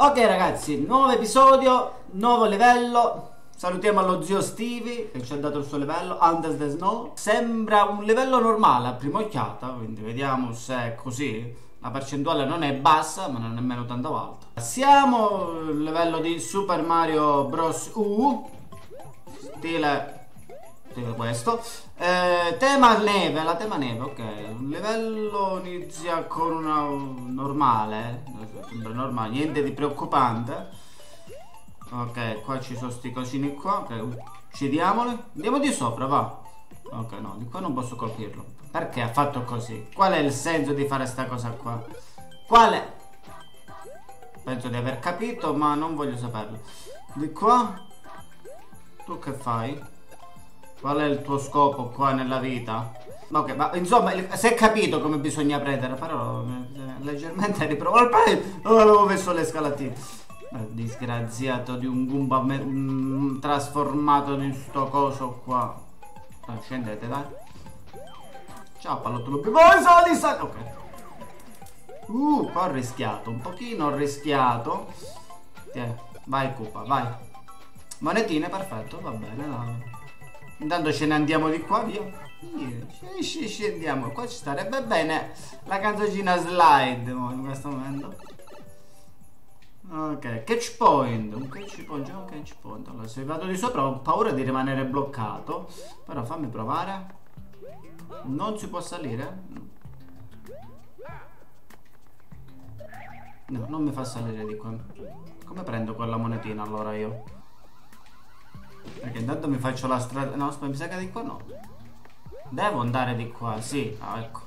Ok ragazzi, nuovo episodio, nuovo livello. Salutiamo allo zio Stevie che ci ha dato il suo livello, Under the Snow. Sembra un livello normale a prima occhiata, quindi vediamo se è così. La percentuale non è bassa, ma non è nemmeno tanto alta. Siamo al livello di Super Mario Bros. U. Stile questo. Eh, tema neve la tema neve ok. Un livello inizia con una normale normale niente di preoccupante. Ok qua ci sono sti cosini qua ok uccidiamoli andiamo di sopra va. Ok no di qua non posso colpirlo. Perché ha fatto così? Qual è il senso di fare sta cosa qua? Qual è? Penso di aver capito ma non voglio saperlo. Di qua? Tu che fai Qual è il tuo scopo qua nella vita? Ok, ma insomma, si è capito come bisogna prendere, però eh, leggermente riprovo. Non avevo messo le scalatine. Eh, disgraziato di un Goomba mm, trasformato in sto coso qua. Dai, scendete, dai. Ciao, pallottolo più. Voi sali, sali. Ok. Uh, qua ho rischiato. Un pochino ho rischiato. Tieni, vai, Cupa, vai. Monetine, perfetto, va bene, dai. Intanto ce ne andiamo di qua, via. Scendiamo, qua ci starebbe bene la canzoncina slide in questo momento. Ok, catch point, un catch point, già un catch point. Allora, se vado di sopra ho paura di rimanere bloccato. Però fammi provare. Non si può salire? No, non mi fa salire di qua. Come prendo quella monetina allora io? Perché intanto mi faccio la strada... No, aspetta, mi sa che di qua no. Devo andare di qua, sì. Ah, ecco.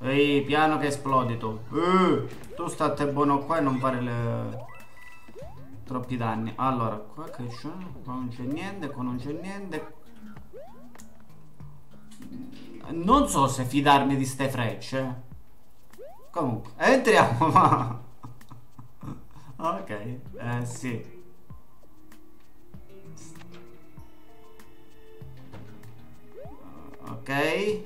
Ehi, piano che esplodi tu. Eh, tu state buono qua e non fare le... Troppi danni. Allora, qua che c'è? Qua non c'è niente, qua non c'è niente. Non so se fidarmi di ste frecce. Comunque, entriamo, ok, eh sì. Ok.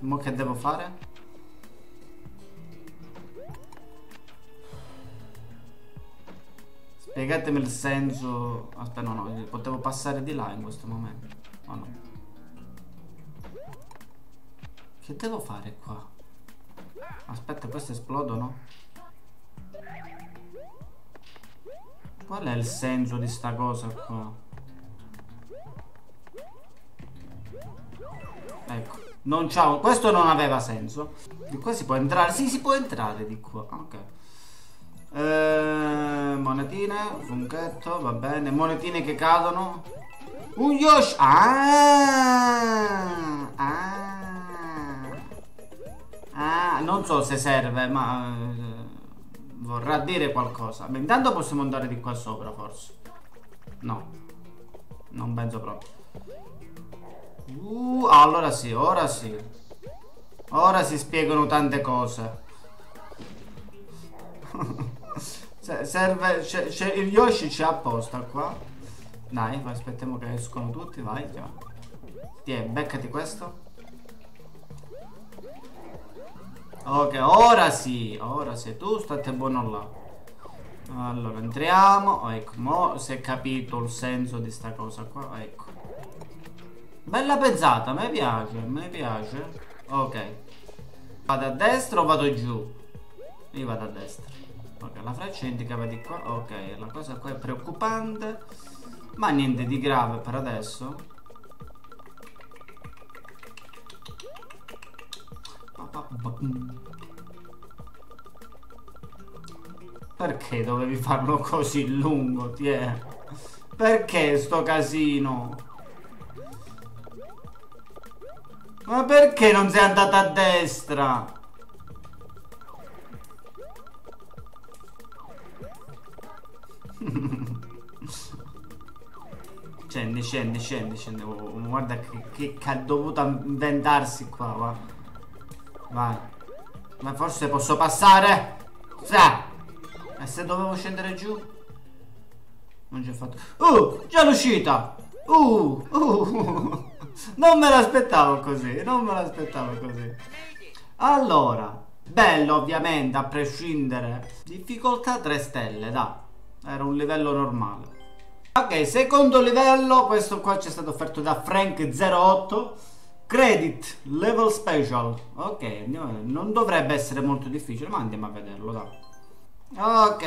Mo che devo fare? Spiegatemi il senso... Aspetta, no, no, potevo passare di là in questo momento. Oh no. Che devo fare qua? Aspetta, queste esplodono? Qual è il senso di sta cosa qua? Non c'ha Questo non aveva senso. Di qua si può entrare. Sì, si può entrare di qua. Ok. Eh, monetine, funchetto, va bene. Monetine che cadono. Un Yoshi. Ah, ah, ah. Non so se serve, ma eh, vorrà dire qualcosa. Beh, intanto possiamo andare di qua sopra, forse. No. Non penso proprio. Uh, allora sì, ora sì. Ora si spiegano tante cose. Serve... C'è il Yoshi c'è apposta qua. Dai, aspettiamo che escono tutti, vai. Tiè, beccati questo. Ok, ora sì, ora sì, tu state buono là. Allora, entriamo. Ecco, mo si è capito il senso di sta cosa qua. Ecco. Bella pezzata, mi piace, mi piace. Ok. Vado a destra o vado giù? Io vado a destra. Ok, la freccia indicava di qua. Ok, la cosa qua è preoccupante. Ma niente di grave per adesso. Perché dovevi farlo così lungo, tie? Perché sto casino? Ma perché non sei andata a destra? scendi, scendi, scendi, scendi. Oh, guarda che, che, che, ha dovuto inventarsi qua, va. Vai. Ma forse posso passare? Sa. E se dovevo scendere giù? Non ci ho fatto. Uh, già l'uscita. Uh, uh. Non me l'aspettavo così, non me l'aspettavo così. Allora, Bello ovviamente, a prescindere. Difficoltà 3 stelle, da. Era un livello normale. Ok, secondo livello, questo qua ci è stato offerto da Frank08. Credit, level special. Ok, non dovrebbe essere molto difficile, ma andiamo a vederlo, dai. Ok,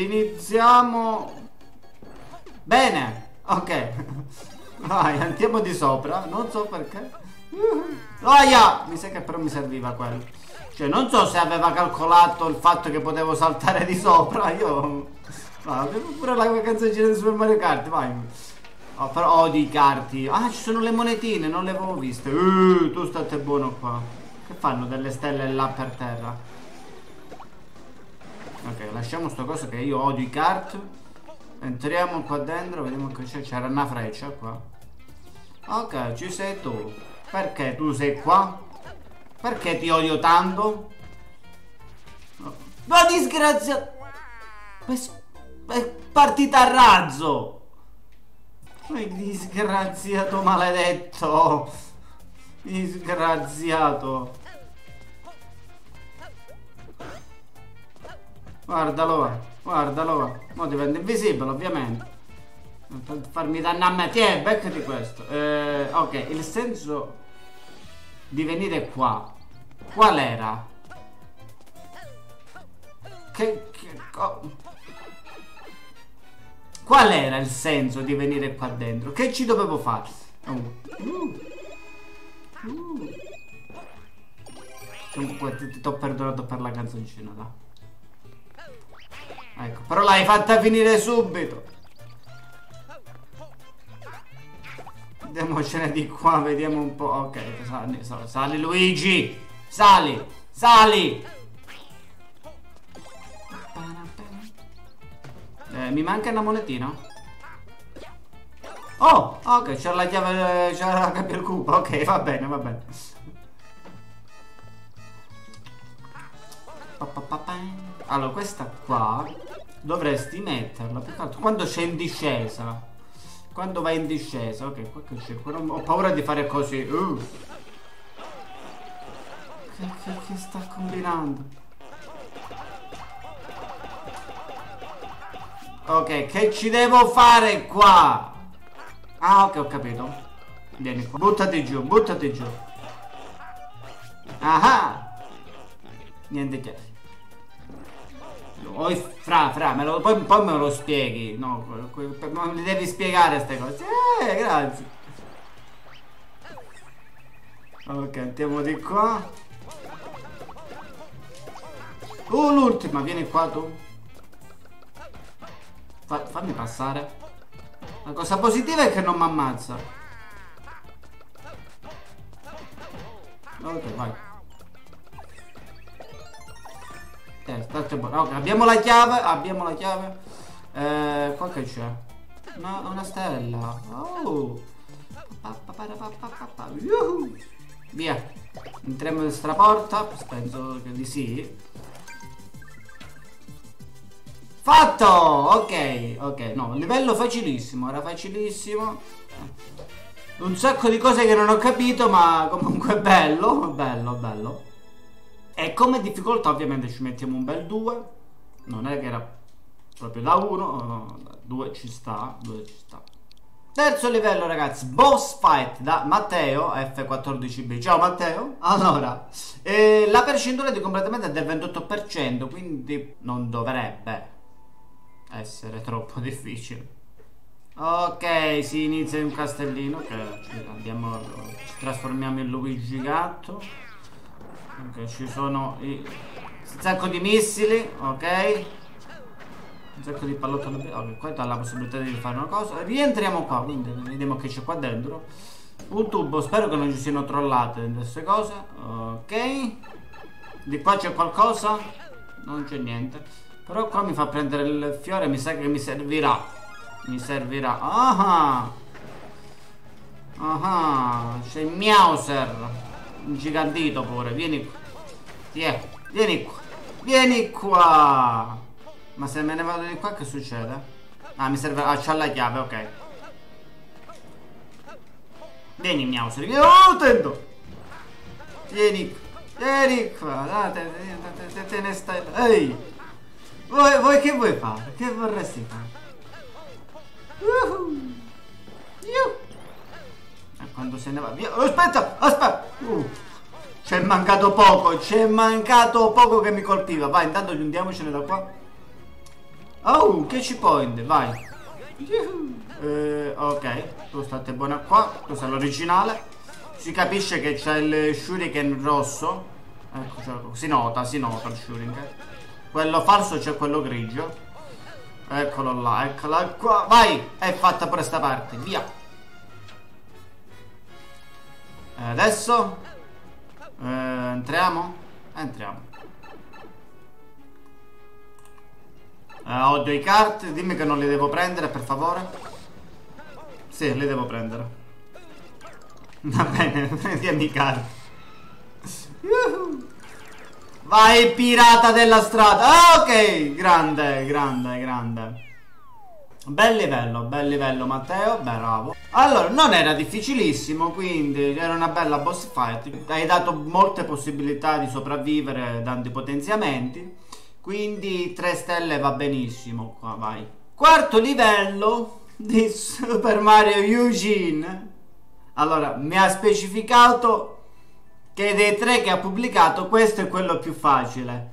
iniziamo. Bene, ok. Vai, andiamo di sopra. Non so perché. Aia! Mi sa che però mi serviva quello. Cioè, non so se aveva calcolato il fatto che potevo saltare di sopra. Io... Avevo pure la canzoncina di Super Mario Kart, vai. Oh, però odio i carti. Ah, ci sono le monetine, non le avevo viste. Uh, tu state buono qua. Che fanno delle stelle là per terra? Ok, lasciamo sto coso che io odio i kart. Entriamo qua dentro, vediamo che c'è. C'era una freccia qua. Ok, ci sei tu. Perché tu sei qua? Perché ti odio tanto? Ma disgrazia... Partita a razzo! Ma disgraziato maledetto! Disgraziato! Guardalo va, guardalo va. Mo diventa invisibile ovviamente. Farmi danno a me. Tiè, beccati questo. Eh, ok, il senso di venire qua. Qual era? Che... che oh. Qual era il senso di venire qua dentro? Che ci dovevo fare? Oh. Uh. Uh. Comunque ti, ti ho perdonato per la canzoncina, da. Ecco, però l'hai fatta finire subito. Andiamocene di qua, vediamo un po'. Ok, sali, sali, sali Luigi. Sali, sali. Eh, mi manca una monetina? Oh, ok, c'è la chiave, c'è la cappia cupa. Ok, va bene, va bene. Allora, questa qua dovresti metterla altro quando c'è in discesa. Quando vai in discesa, ok, qua che c'è. Ho paura di fare così. Uh. Che, che, che sta combinando? Ok, che ci devo fare qua? Ah, ok, ho capito. Vieni qua. Buttati giù, buttati giù. Ah Niente che. Oh, fra, fra, me lo, poi, poi, me lo spieghi. No, non devi spiegare queste cose. Eh, grazie. Ok, andiamo di qua. Oh, l'ultima, vieni qua tu. Fa, fammi passare. La cosa positiva è che non mi ammazza. Ok, vai. Eh, state buono. Ok, abbiamo la chiave. Abbiamo la chiave. Eh, qua che c'è? Una, una stella. Oh. Via. Entriamo in questa porta. Penso che di sì. Fatto! Ok, ok, no, livello facilissimo, era facilissimo. Un sacco di cose che non ho capito, ma comunque bello, bello, bello. E come difficoltà ovviamente ci mettiamo un bel 2. Non è che era proprio da 1, 2 ci sta, 2 ci sta. Terzo livello ragazzi, boss fight da Matteo F14B. Ciao Matteo. Allora, eh, la percentuale di completamento è del 28%, quindi non dovrebbe essere troppo difficile. Ok, si inizia in un castellino che andiamo, ci trasformiamo in Luigi Gatto. Ok, ci sono i, un sacco di missili, ok. Un sacco di pallottole. Ok, qua dà la possibilità di fare una cosa. Rientriamo qua, quindi vediamo che c'è qua dentro. Un tubo, spero che non ci siano trollate queste cose. Ok. Di qua c'è qualcosa? Non c'è niente. Però qua mi fa prendere il fiore, mi sa che mi servirà. Mi servirà. Ah! Ah! C'è il Miauser. Ingigantito pure. Vieni qua. Tiè. Vieni qua. Vieni qua. Ma se me ne vado di qua che succede? Ah, mi serve... Ah, c'ha la chiave, ok. Vieni, Miauser. Oh, attento. Vieni. Vieni qua, dai, te, te, te, te ne stai... Ehi! Voi, voi che vuoi fare? Che vorresti fare? Quando se ne va via... Aspetta, aspetta! Uh. C'è mancato poco, c'è mancato poco che mi colpiva. Vai, intanto giuntiamocene da qua. Oh, catch point, vai. Eh, ok, tu state buona qua. Questo è l'originale. Si capisce che c'è il shuriken rosso. Ecco, si nota, si nota il shuriken. Quello falso c'è quello grigio. Eccolo là, eccola qua. Vai! È fatta pure sta parte, via. E adesso? Eh, entriamo? Entriamo. Eh, ho due carte, dimmi che non le devo prendere, per favore. Sì, le devo prendere. Va bene, prendiamo i carte. Vai pirata della strada ah, Ok, grande, grande, grande Bel livello, bel livello Matteo, bravo. Allora, non era difficilissimo Quindi era una bella boss fight. Hai dato molte possibilità di sopravvivere Dando i potenziamenti. Quindi 3 stelle va benissimo. Qua vai. Quarto livello di Super Mario Eugene. Allora, mi ha specificato che dei tre che ha pubblicato questo è quello più facile.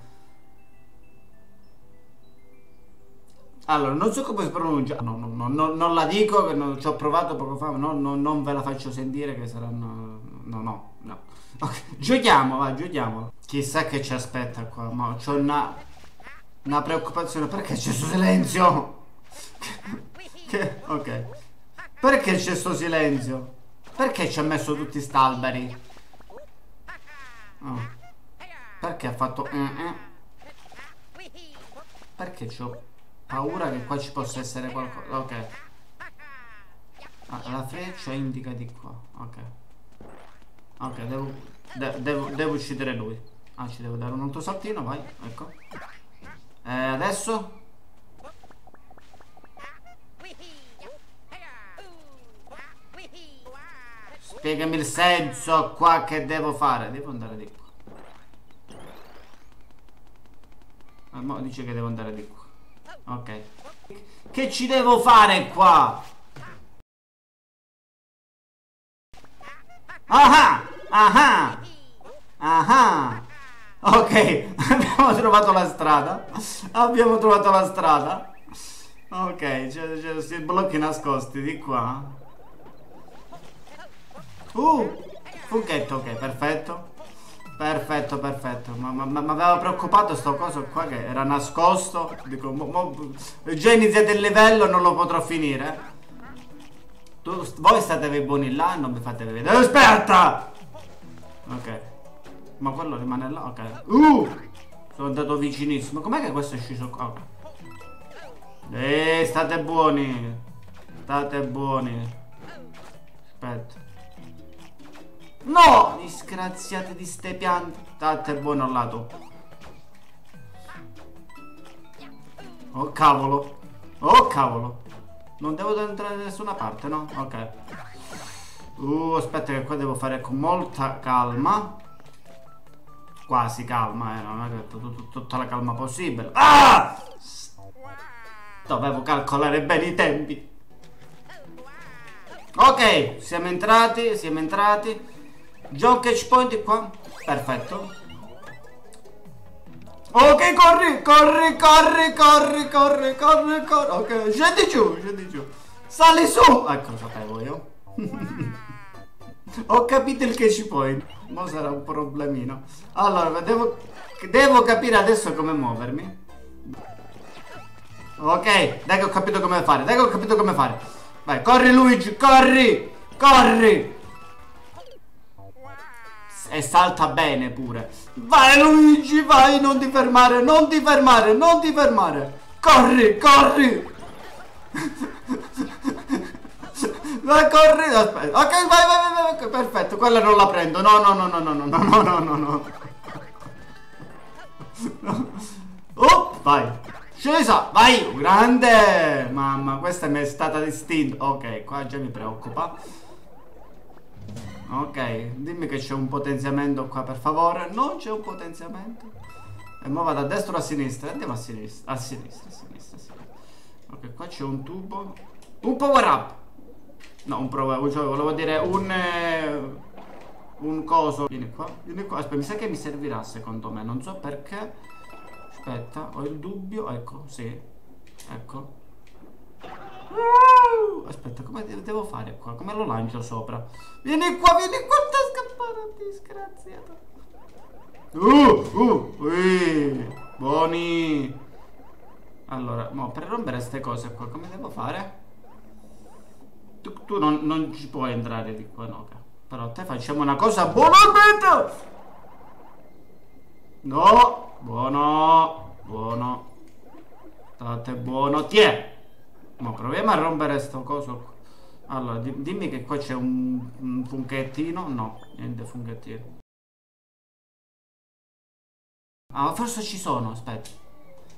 Allora, non so come si pronuncia, no, no, no, no non la dico, che non, ci ho provato poco fa, no, non ve la faccio sentire che saranno... No, no, no. Okay. Giochiamo, va, giochiamo. Chissà che ci aspetta qua, ma c'ho una, una preoccupazione, perché c'è sto silenzio? che, ok. Perché c'è sto silenzio? Perché ci ha messo tutti st'alberi? Oh. Perché ha fatto... Eh, eh? Perché ho paura che qua ci possa essere qualcosa... Ok. Ah, la freccia indica di qua. Ok. Ok, devo, de devo, devo uccidere lui. Ah, ci devo dare un altro saltino, vai. Ecco. E adesso? Spiegami il senso qua che devo fare. Devo andare di qua. Ah, dice che devo andare di qua. Ok. Che ci devo fare qua? Ah ah! Ah! Ok, abbiamo trovato la strada. Abbiamo trovato la strada. Ok, c'è questi blocchi nascosti di qua. Uh, funghetto, ok, perfetto. Perfetto, perfetto. Ma, ma, ma, aveva preoccupato sto coso qua che era nascosto. Dico, mo, mo, già iniziate il livello, non lo potrò finire. Tu, voi state buoni là non mi fate vedere. Aspetta! Ok. Ma quello rimane là, ok. Uh! Sono andato vicinissimo. Com'è che questo è sceso qua? Ok. Eh, state buoni. State buoni. Aspetta. No! Disgraziate di ste piante. State buono lato. Oh cavolo. Oh cavolo. Non devo entrare da nessuna parte, no? Ok. Uh, aspetta che qua devo fare con molta calma. Quasi calma, eh. Non è che tutta la calma possibile. Ah! Dovevo calcolare bene i tempi. Ok, siamo entrati, siamo entrati. John catch point qua. Perfetto. Ok, corri, corri, corri, corri, corri, corri, corri. Ok, scendi giù, scendi giù. Sali su. Ecco, lo sapevo io. Ho capito il catch point. Ma sarà un problemino. Allora, devo, devo capire adesso come muovermi. Ok, dai che ho capito come fare. Dai che ho capito come fare. Vai, corri Luigi, corri, corri e salta bene pure. Vai Luigi, vai, non ti fermare, non ti fermare, non ti fermare. Corri, corri. Vai, corri, aspetta. Ok, vai, vai, vai, vai, perfetto, quella non la prendo. No, no, no, no, no, no, no, no, no, no. Oh, vai. Scesa, vai, grande. Mamma, questa mi è stata distinta. Ok, qua già mi preoccupa. Ok, dimmi che c'è un potenziamento qua per favore. Non c'è un potenziamento. E ora vado a destra o a sinistra? Andiamo a sinistra. A sinistra, a sinistra, a sinistra. Ok, qua c'è un tubo. Un power up. No, un power cioè volevo dire un... Eh, un coso. Vieni qua, vieni qua. Aspetta, mi sa che mi servirà secondo me. Non so perché. Aspetta, ho il dubbio. Ecco, sì. Ecco. Aspetta, come devo fare qua? Come lo lancio sopra? Vieni qua, vieni qua, sta scappando, disgraziato. Uh, uh, ui, buoni. Allora, mo, per rompere queste cose qua, come devo fare? Tu, tu non, non, ci puoi entrare di qua, no, Però te facciamo una cosa buona, No, buono, buono. State buono, tiè. Ma proviamo a rompere sto coso Allora, di dimmi che qua c'è un, un funghettino. No, niente funghettino. Ah, forse ci sono, aspetta.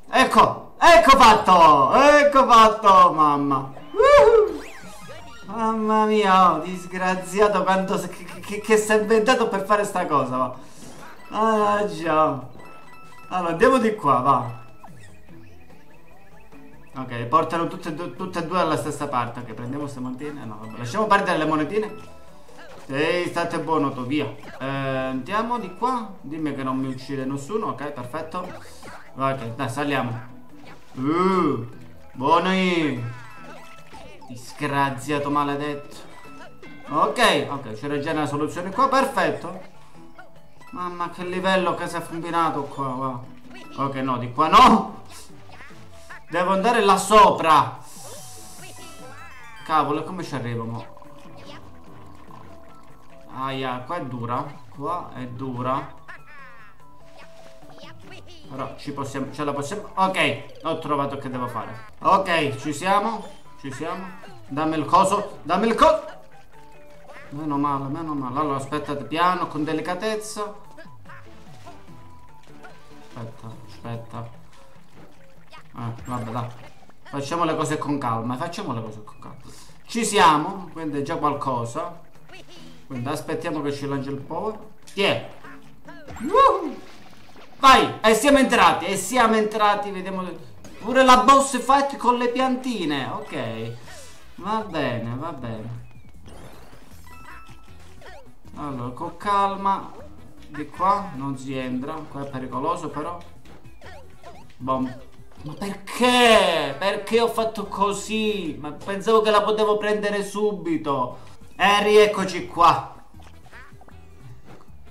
Ecco, ecco fatto, ecco fatto, mamma. Uh Mamma mia, oh, disgraziato quanto che, che, che si è inventato per fare sta cosa. Ah, già. Allora, andiamo di qua, va. Ok, portano tutte, e tutte e due alla stessa parte. Ok, prendiamo queste monetine. No, vabbè, lasciamo perdere le monetine. Ehi, state buono, tu, via. Eh, andiamo di qua. Dimmi che non mi uccide nessuno. Ok, perfetto. Ok, dai, saliamo. Uh, buoni. Disgraziato maledetto. Ok, ok, c'era già una soluzione qua. Perfetto. Mamma, che livello che si è combinato qua, va. Ok, no, di qua no. Devo andare là sopra. Cavolo, come ci arriviamo? Aia, qua è dura. Qua è dura. Però ci possiamo, ce la possiamo... Ok, ho trovato che devo fare. Ok, ci siamo. Ci siamo. Dammi il coso. Dammi il coso. Meno male, meno male. Allora, aspettate piano, con delicatezza. Aspetta, aspetta. Eh, vabbè, dai. Facciamo le cose con calma, facciamo le cose con calma. Ci siamo, quindi è già qualcosa. Quindi aspettiamo che ci lanci il power. Tiè. Uh! Vai, e siamo entrati, e siamo entrati, vediamo... Pure la boss fight con le piantine, ok. Va bene, va bene. Allora, con calma. Di qua non si entra, qua è pericoloso però. Bom. Ma perché? Perché ho fatto così? Ma pensavo che la potevo prendere subito. E rieccoci qua.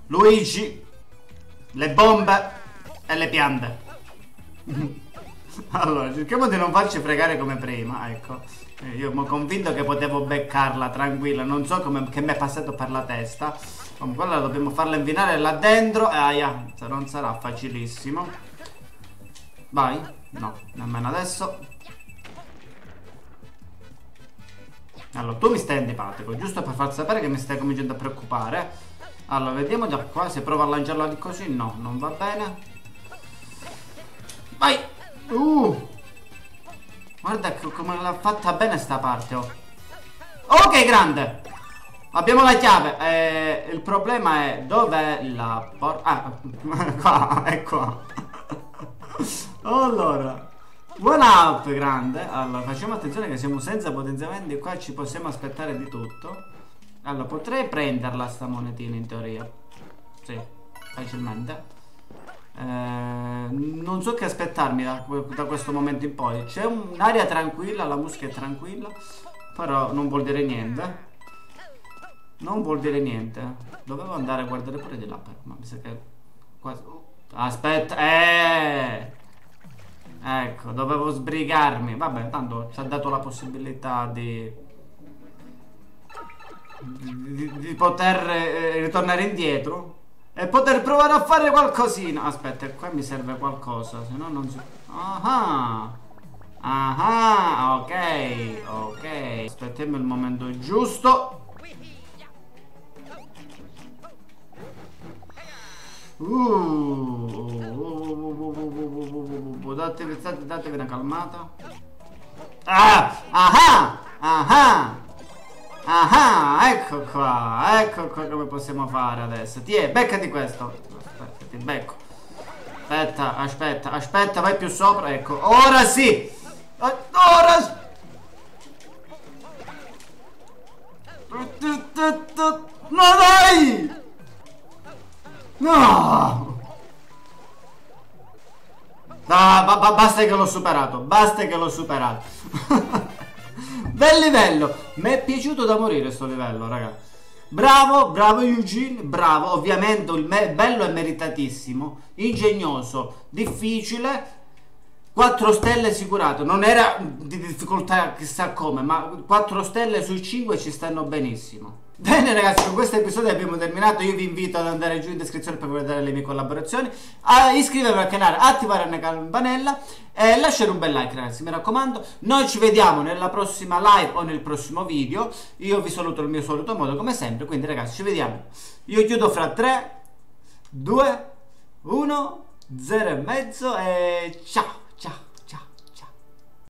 Luigi, le bombe e le piante. allora, cerchiamo di non farci fregare come prima, ecco. Eh, io mi ho convinto che potevo beccarla tranquilla, non so come, che mi è passato per la testa. Comunque allora dobbiamo farla invinare là dentro e aia, non sarà facilissimo. Vai. No, nemmeno adesso. Allora, tu mi stai antipatico, giusto per far sapere che mi stai cominciando a preoccupare. Allora, vediamo da qua, se provo a lanciarla di così, no, non va bene. Vai! Uh! Guarda come l'ha fatta bene sta parte, oh. Ok, grande! Abbiamo la chiave. Eh, il problema è dov'è la porta... Ah, qua, è qua. allora Buona up grande. Allora facciamo attenzione che siamo senza potenziamenti. Qua ci possiamo aspettare di tutto. Allora potrei prenderla sta monetina in teoria. Sì Facilmente. Eh, Non so che aspettarmi da, da questo momento in poi. C'è un'aria tranquilla La musica è tranquilla Però non vuol dire niente. Non vuol dire niente. Dovevo andare a guardare pure di là Ma mi sa che quasi... Aspetta Eh Ecco, dovevo sbrigarmi. Vabbè, tanto ci ha dato la possibilità di... Di, di poter eh, ritornare indietro e poter provare a fare qualcosina. Aspetta, qua mi serve qualcosa, se no non si... Ah, ah, ok, ok. Aspettiamo il momento giusto. Uh, datevi, datevi una calmata. Ah! Ah! Ah! Ah, ecco qua, ecco qua come possiamo fare adesso. Ti è, beccati questo. Aspetta, ti becco. Aspetta, aspetta, aspetta, vai più sopra, ecco. Ora sì! Ora No dai! No! Ah, ba ba basta che l'ho superato, basta che l'ho superato. Bel livello, mi è piaciuto da morire sto livello, raga. Bravo, bravo Eugene, bravo, ovviamente il bello è meritatissimo, ingegnoso, difficile, 4 stelle assicurato, non era di difficoltà chissà come, ma 4 stelle sui 5 ci stanno benissimo. Bene ragazzi, con questo episodio abbiamo terminato, io vi invito ad andare giù in descrizione per vedere le mie collaborazioni, a iscrivervi al canale, attivare la campanella e lasciare un bel like ragazzi, mi raccomando. Noi ci vediamo nella prossima live o nel prossimo video, io vi saluto il mio solito modo come sempre, quindi ragazzi ci vediamo. Io chiudo fra 3, 2, 1, 0 e mezzo e ciao!